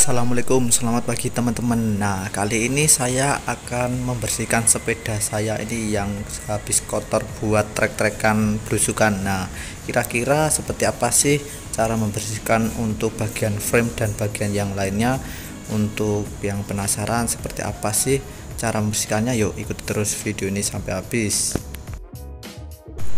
Assalamualaikum selamat pagi teman-teman. Nah kali ini saya akan membersihkan sepeda saya ini yang habis kotor buat trek-trekan belusukan. Nah kira-kira seperti apa sih cara membersihkan untuk bagian frame dan bagian yang lainnya? Untuk yang penasaran seperti apa sih cara membersihkannya? Yuk ikuti terus video ini sampai habis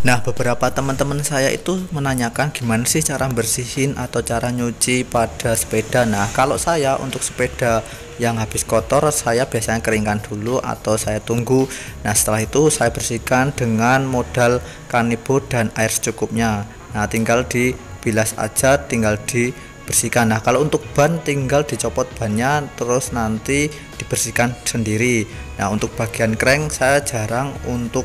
Nah beberapa teman-teman saya itu menanyakan gimana sih cara bersihin atau cara nyuci pada sepeda. Nah kalau saya untuk sepeda yang habis kotor saya biasanya keringkan dulu atau saya tunggu. Nah setelah itu saya bersihkan dengan modal kanibo dan air secukupnya. Nah tinggal dibilas aja tinggal dibersihkan. Nah kalau untuk ban tinggal dicopot bannya terus nanti dibersihkan sendiri. Nah untuk bagian crank saya jarang untuk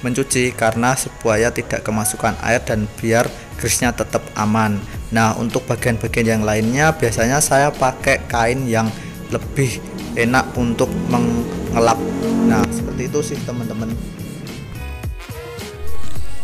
mencuci karena supaya tidak kemasukan air dan biar grease-nya tetap aman. Nah untuk bagian-bagian yang lainnya biasanya saya pakai kain yang lebih enak untuk mengelap. Nah seperti itu sih teman-teman.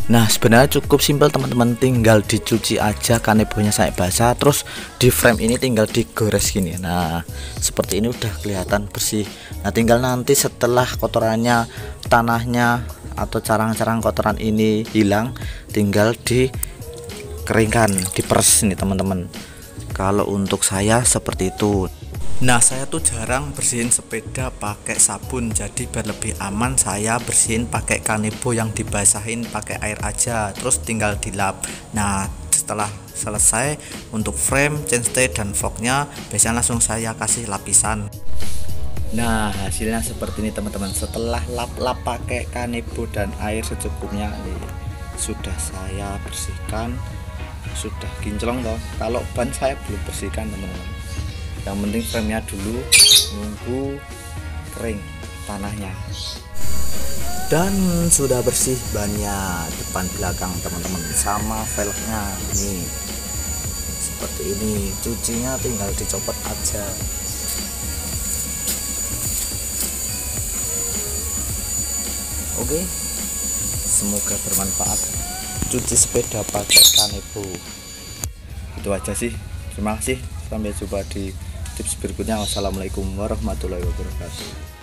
Nah sebenarnya cukup simpel teman-teman. Tinggal dicuci aja kanebonya saya basah terus di frame ini tinggal digores gini. Nah seperti ini udah kelihatan bersih. Nah tinggal nanti setelah kotorannya tanahnya atau carang-carang kotoran ini hilang tinggal dikeringkan diperes nih teman-teman. Kalau untuk saya seperti itu. Nah saya tuh jarang bersihin sepeda pakai sabun jadi biar lebih aman saya bersihin pakai kanebo yang dibasahin pakai air aja terus tinggal dilap. Nah setelah selesai untuk frame, chainstay dan fognya biasanya langsung saya kasih lapisan Nah hasilnya seperti ini teman-teman. Setelah lap-lap pakai kanebo dan air secukupnya nih sudah saya bersihkan. Sudah kinclong loh kalau ban saya belum bersihkan teman-teman. Yang penting frame-nya dulu nunggu kering tanahnya. Dan sudah bersih bannya depan belakang teman-teman. Sama velgnya. Nih seperti ini. Cucinya tinggal dicopot aja Oke. Semoga bermanfaat. Cuci sepeda pakai kanebo itu aja sih. Terima kasih. Sampai jumpa di tips berikutnya. Wassalamualaikum warahmatullahi wabarakatuh